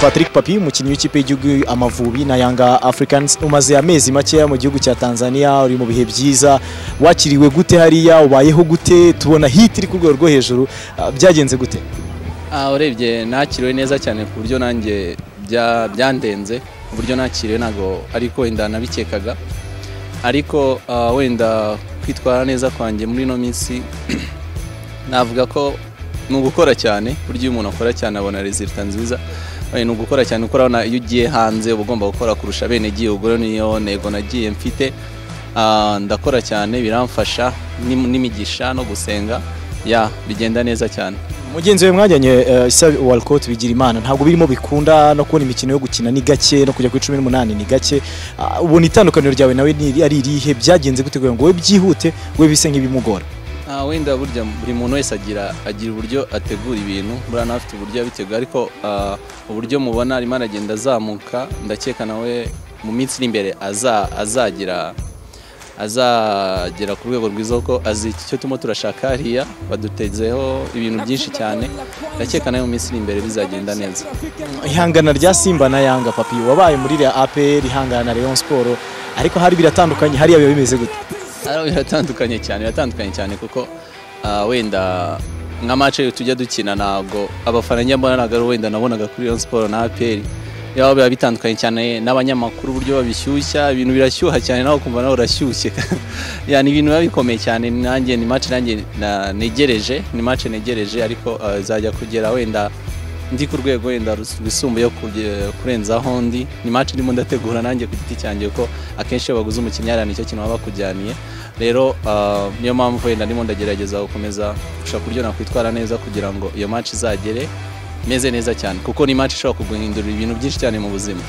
Patrick Papi umukinnyi w'ikipe y'igihugu Amavubi na Yanga Africans umaze amezi makeya mu gihugu cya Tanzania uri mu bihe byiza. Wakiriwe gute hariya ubayeho gute? Tubona hit iri ku rwego rwo hejuru ah, byagenze gute? Ah, urebye nakiriwe neza cyane ku buryo nanjye bya- byandenze ku buryo nakiriwe ntabwo ariko wenda nabikekaga. Ariko ah, wenda kwitwara neza kwanjye muri ino minsi navuga ko ni ugukora cyane burya iyo umuntu akora cyane abona resulta nziza. Ni ugukora cyane kuko urabona iyo ugiye hanze uba ugomba gukora kurusha bene gihugu. Niyo ntego nagiye mfite. Ah, ndakora cyane biramfasha n'im- n'imigisha no gusenga. Ya bigenda neza cyane. Mugenzi we mwajyanye uh, Isa Walcott bigira imana ntabwo birimo bikunda no kubona imikino yo gukina ni gake no kujya kuri cumi n'umunani ni gake. Ah, ubona itandukaniro ryawe nawe ari irihe? Byagenze gute kugira ngo we byihute we bise nk'ibimugora wenda burya buri muntu wese agira agira uburyo ategura ibintu. Buriya nawe afite uburyo yabitegura ariko ah, uburyo mubona arimo aragenda azamuka ndakeka nawe mu minsi iri imbere aza- azagira azagera ku rwego rwiza ko azi icyo turimo turashaka. Hariya badutezeho ibintu byinshi cyane. Ndakeka nawe mu minsi iri imbere bizagenda neza. Ihangana rya Simba na Yanga papi. Wabaye muri APR ihangana na Rayon Sport ariko hari biratandukanye hariya biba bimeze gute biratandukanye cyane biratandukanye cyane kuko ah, wenda nka match tujya dukina ntabwo abafana njya mbona ntabwo ari wenda nabonaga kuri Rayon Sport na APR. Yaba biba bitandukanye cyane n'abanyamakuru uburyo babishyushya ibintu birashyuha cyane nawe ukumva nawe urashyushye. Yani ibintu biba bikomeye cyane nanjye ni match nanjye na- negereje ni match negereje ariko ah, izajya kugera wenda ndi ku rwego wenda rus- rwisumbuye kuge- kurenzaho ndi. Ni match ndimo ndategura nanjye ku giti cyanjye ko akenshi iyo baguze umukinnyi ni cyo kintu baba bakujyaniye. Rero ah, niyo mpamvu wenda ndimo ndagerageza gukomeza gushaka uburyo nakwitwara neza kugira ngo iyo match izagere meze neza cyane. Kuko ni match ishobora kuguhindurira ibintu byinshi cyane mu buzima.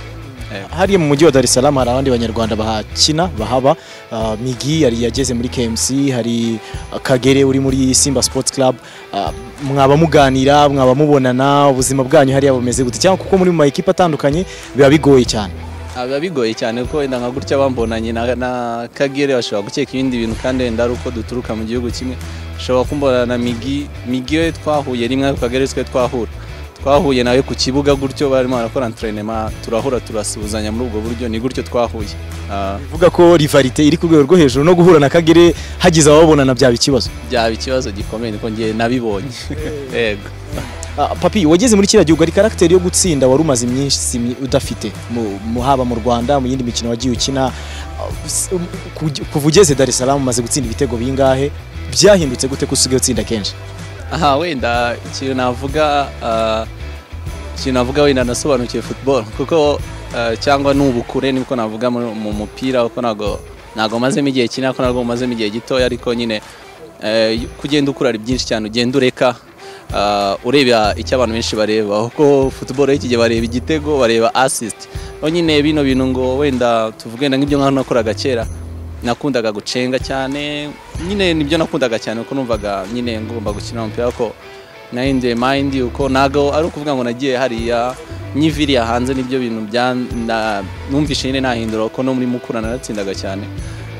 Hariya mu mujyi wa Dar es Salaam hari abandi banyarwanda bahakina bahaba Ah, Migi yari yageze muri KMC hari ah, Kagere uri muri Simba Sports Club Ah, mwaba muganira mwaba mubonana ubuzima bwanyu hariya bumeze gute? Cyangwa kuko muri mu makipe atandukanye biba bigoye cyane. Ah, biba bigoye cyane kuko wenda nka gutya bambonanye na, Kagere bashobora gukeka ibindi bintu kandi wenda ari uko duturuka mu gihugu kimwe. Ushobora kumbona na Migi Migi we twahuye rimwe Kagere twe twahura. Twahuye nawe ku kibuga gutyo barimo barakora entraînement turahura turasuhuzanya muri ubwo buryo ni gutyo twahuye. Ah, bivuga ko rivalite iri ku rwego rwo hejuru no guhura na Kagere hagize ababonana byaba ikibazo? Byaba ikibazo gikomeye niko ngiye nabibonye. Yego. Ah, papi wageze muri kiriya gihugu hari karagiteri yo gutsinda wari umaze iminsi mi- udafite haba mu rwanda mu yindi mikino wagiye ukina Ah, um, kuva ugeze Dar es Salaam umaze gutsinda ibitego bingahe? Byahindutse gute ko usigaye utsinda kenshi? Aha wenda ikintu navuga ah, ikintu navuga wenda nasobanukiwe football. Kuko ah, cyangwa n'ubukure niko navuga mu mu mupira kuko ntabwo ntabwo mazemo igihe kinini ariko ntabwo mazemo igihe gitoya ariko nyine eh, kugenda ukura ari byinshi cyane. Ugenda ureka ah, ureba icyo abantu benshi bareba. Kuko football y'iki gihe bareba igitego bareba assist. Nyine bino bintu ngo wenda tuvuge nk'ibyo nk'aho nakoraga kera. Nakundaga gucenga cyane. Nyine ni byo nakundaga cyane kuko numvaga nyine ngomba gukina umupira ko nahinduye mind uko ntago ari ukuvuga ngo nagiye hariya. Nyiviriya hanze ni byo bintu numvishe nyine nahindura kuko no muri mukura naratsindaga cyane.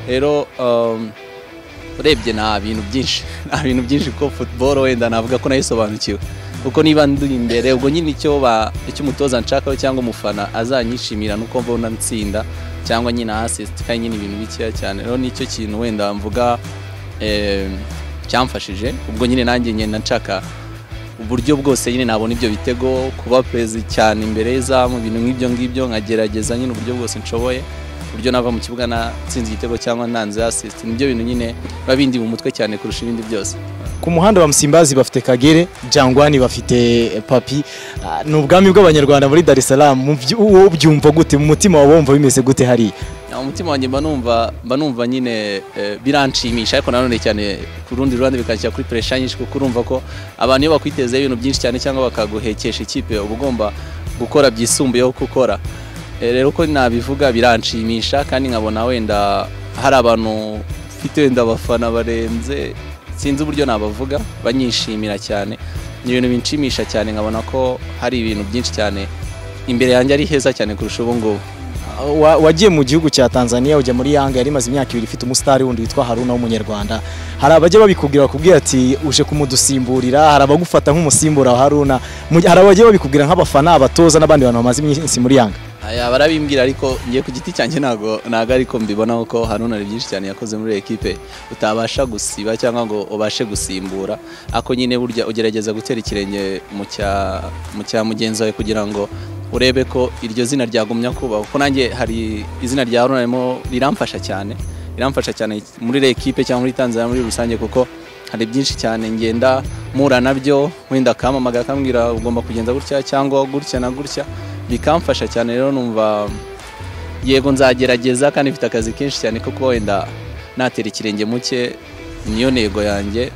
Rero um, urebye nta bintu byinshi nta bintu byinshi kuko football wenda navuga ko nayisobanukiwe. Kuko niba ndi imbere ubwo nyine icyo umutoza nshakaho cyangwa umufana azanyishimira nuko mbona nsinda cyangwa nyine assist kandi nyine ibintu bikeya cyane. Rero ni cyo kintu wenda mvuga eh, cyamfashije ubwo nyine nanjye ngenda nshaka uburyo bwose nyine nabona ibyo bitego kuba perezida cyane imbere y'izamu ibintu nk'ibyo ngibyo nkagerageza nyine uburyo bwose nshoboye uburyo nava mu kibuga natsinze igitego cyangwa nanze assist. Nibyo bintu nyine biba bindi mu mutwe cyane kurusha ibindi byose. Ku muhanda wa Msimbazi bafite Kagere Jangwani bafite eh, Papi. Ah, ni ubwami bw'abanyarwanda muri Dar es Salaam. Wowe ubyumva gute? Mu mutima wawe wumva bimeze gute hariya Ya, umutima wanjye mba numva mba numva nyine eh, biranshimisha ariko nanone cyane ku rundi ruhande bikanshyira kuri pressure nyinshi kuko urumva ko abantu iyo bakwitezeho ibintu byinshi cyane cyangwa bakaguhekesha ikipe uba ugomba gukora byisumbuyeho gukora Eh, rero ko nabivuga biranshimisha kandi nkabona wenda hari abantu ufite wenda abafana barenze sinzi uburyo nabavuga banyishimira cyane. Ni ibintu binshimisha cyane nkabona ko hari ibintu byinshi cyane imbere yanjye ari heza cyane kurusha ubu ngubu. Wa- wagiye mu gihugu cya Tanzania ujya muri Yanga yari imaze imyaka ibiri ifite umusitari wundi witwa Haruna w'umunyarwanda. Hari abajya babikubwira bakubwira ati uje kumudusimburira. Hari abagufata nk'umusimbura wa Haruna. Hari abajya babikubwira nk'abafana abatoza n'abandi bantu bamaze iminsi muri Yanga. Aya barabimbwira ariko ngiye ku giti cyanjye ntabwo ntabwo ariko mbibona kuko Haruna hari byinshi cyane yakoze muri ekipe. Utabasha gusiba cyangwa ngo ubashe gusimbura. Ako nyine burya ugerageza gutera ikirenge mu cya mu cya mugenzi wawe kugira ngo urebe ko iryo zina ryagumya kubaho kuko nanjye hari izina rya Haruna ririmo riramfasha cyane riramfasha cyane muri ekipe cyangwa muri Tanzania muri rusange kuko hari byinshi cyane ngenda mpura na byo wenda akampamagara akambwira ugomba kugenza gutya cyangwa gutya na gutya. Bikamfasha cyane rero numva yego nzagerageza kandi mfite akazi kenshi cyane ko kuba wenda natera ikirenge muke niyo ntego yanjye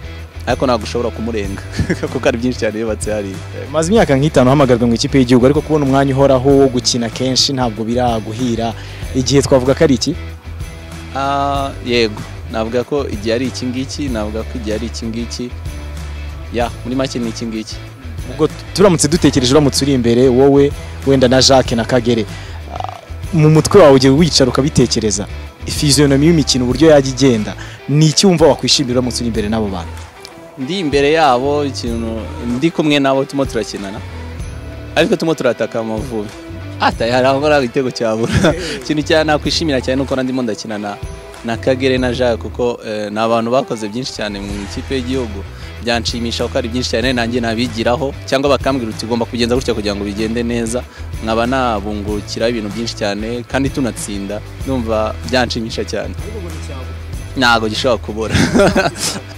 ariko ntabwo ushobora kumurenga. Kuko hari byinshi cyane yubatse hariya. Maze imyaka nk'itanu uhamagarwa mu ikipe y'igihugu ariko kubona umwanya uhoraho wo gukina kenshi ntabwo biraguhira. Igihe twavuga ko ari iki? Ah, yego. Navuga ko igihe ari iki ngiki navuga ko igihe ari iki ngiki. Ya muri make ni iki ngiki. Ubwo turamutse dutekereje uramutse uri imbere wowe wenda na Jacques na Kagere. Ah, mu mutwe wawe ugiye wicara ukabitekereza. Fiziyonomi y'imikino uburyo yajya igenda. Ni iki wumva wakwishimira uramutse uri imbere n'abo bantu? Ndi imbere yabo ikintu ndi kumwe nabo turimo turakinana. Ariko turimo turataka amavubi. Ata hari aho ngora igitego cyabura. Ikintu cyane nakwishimira cyane nuko ndimo ndakina na Kagere na Jacques kuko eh, ni abantu bakoze byinshi cyane mu ikipe y'igihugu. Byanshimisha kuko hari byinshi cyane nanjye nabigiraho cyangwa bakambwira uti ugomba kugenza gutya kugira ngo bigende neza. Nkaba nabungukiraho ibintu byinshi cyane kandi tunatsinda. Numva byanshimisha cyane. Ntabwo gishobora kubura